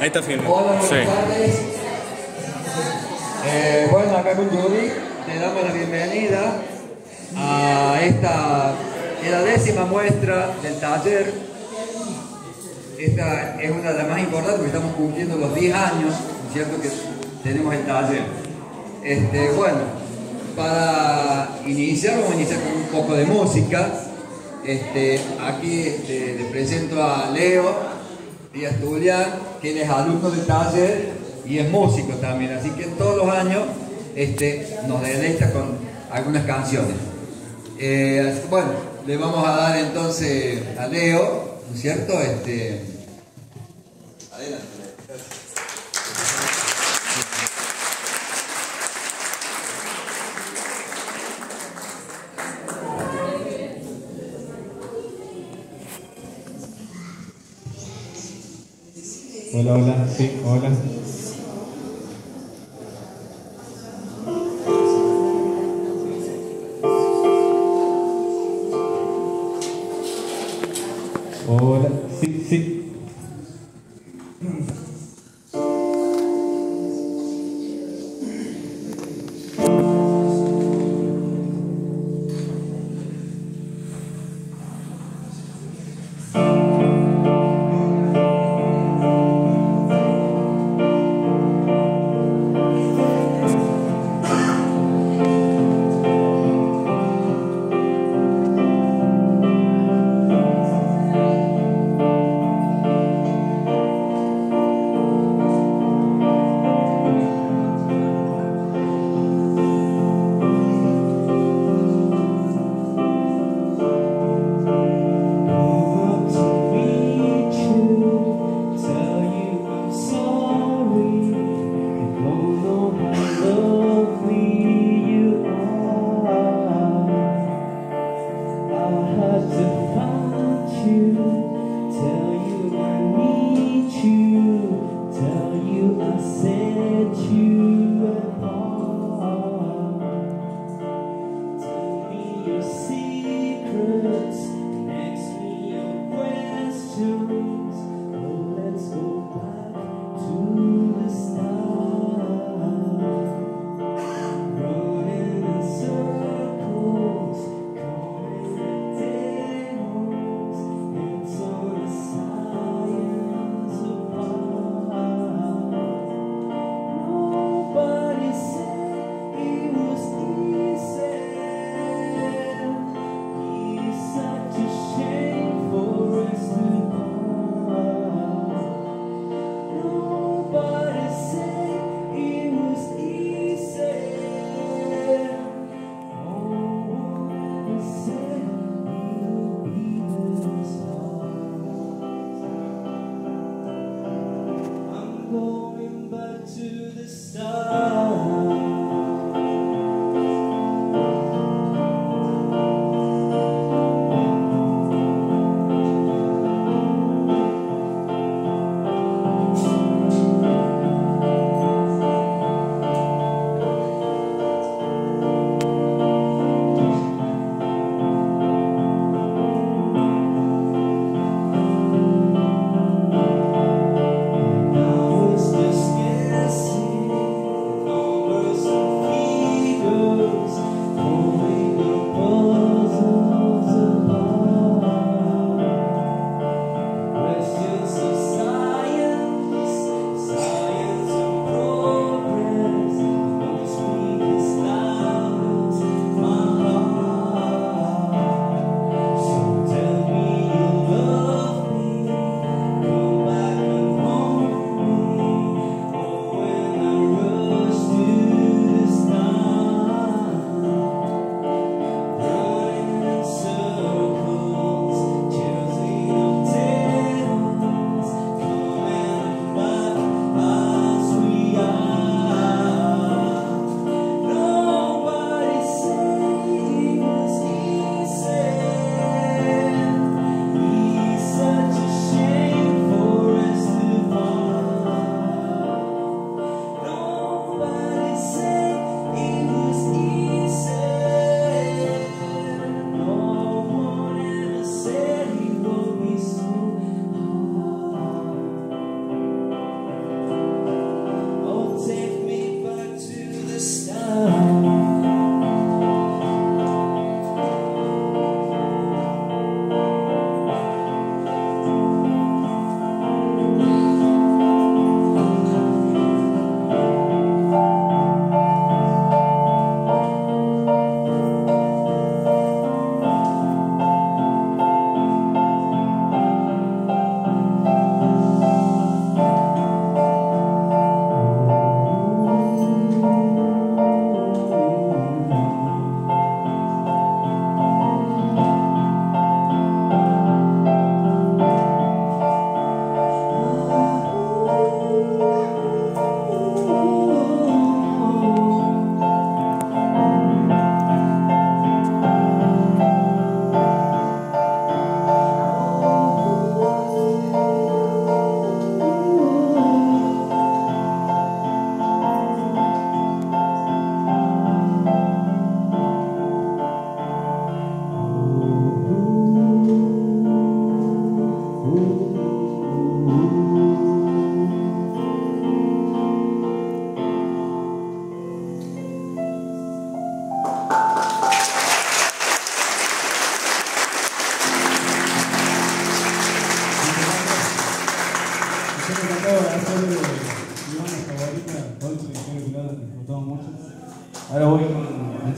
Ahí está firme. Hola, buenas Sí. tardes. Eh, bueno, acá con Yuri te damos la bienvenida a esta, es la décima muestra del taller. Esta es una de las más importantes porque estamos cumpliendo los 10 años, ¿no es cierto?, que tenemos el taller. Este, bueno, para iniciar, vamos a iniciar con un poco de música. Este, aquí este, le presento a Leo Díaz Tulián, que es alumno del taller y es músico también, así que todos los años este, nos deleita con algunas canciones. Eh, bueno, le vamos a dar entonces a Leo, ¿no es cierto? Este, adelante. Hola, hola, sí, hola.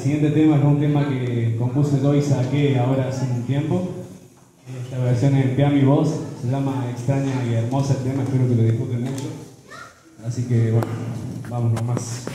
Siguiente tema, es un tema que compuse yo y saqué ahora hace un tiempo. Esta versión en piano y voz, se llama Extraña y Hermosa el tema, espero que lo disfruten mucho. Así que bueno, vamos nomás.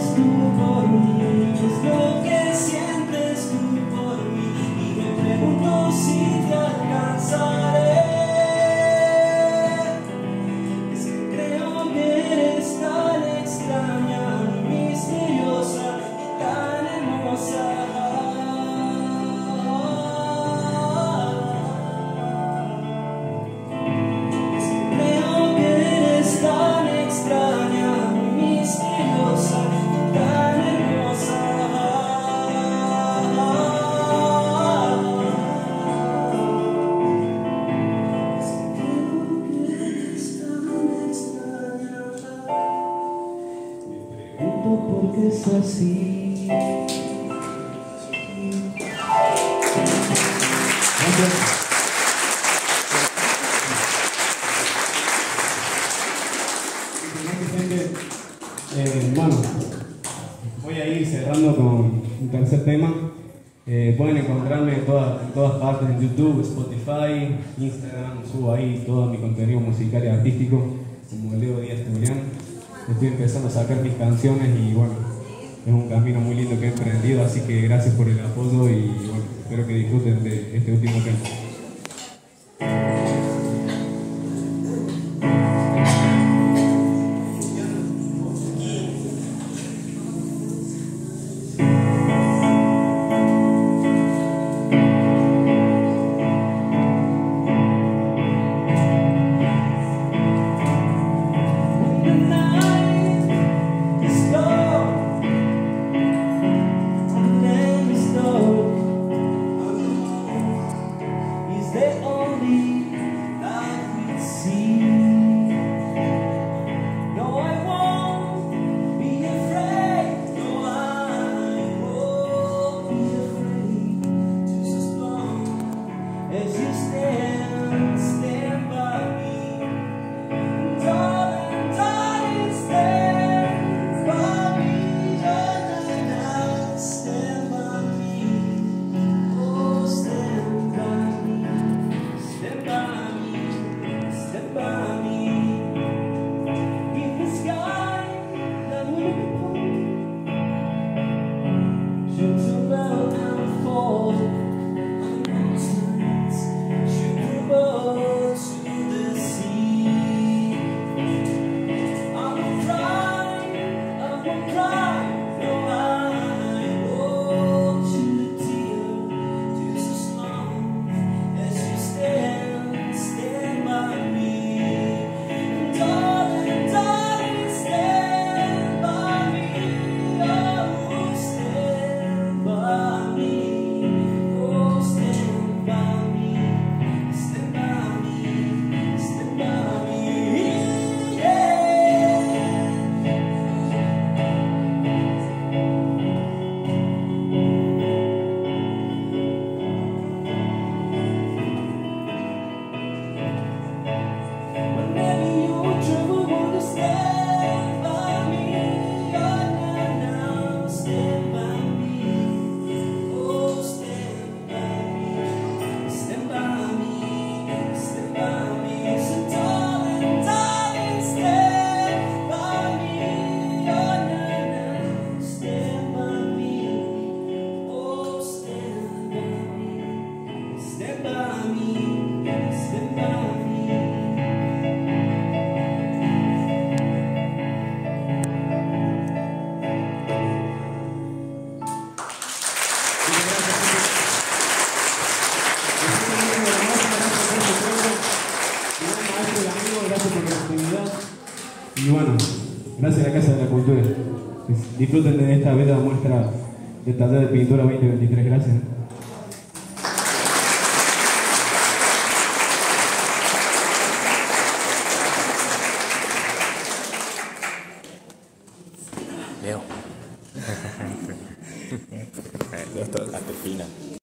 Let's go for Me pregunto por qué es así. Eh, bueno, voy a ir cerrando con un tercer tema. Eh, pueden encontrarme en todas, todas partes, en YouTube, Spotify, Instagram, subo ahí todo mi contenido musical y artístico, como Leo Díaz Turián. Estoy empezando a sacar mis canciones y bueno, es un camino muy lindo que he emprendido, así que gracias por el apoyo y bueno, espero que disfruten de este último tema. Y bueno, gracias a la Casa de la Cultura. Disfruten de esta bella muestra del taller de pintura 2023. Gracias.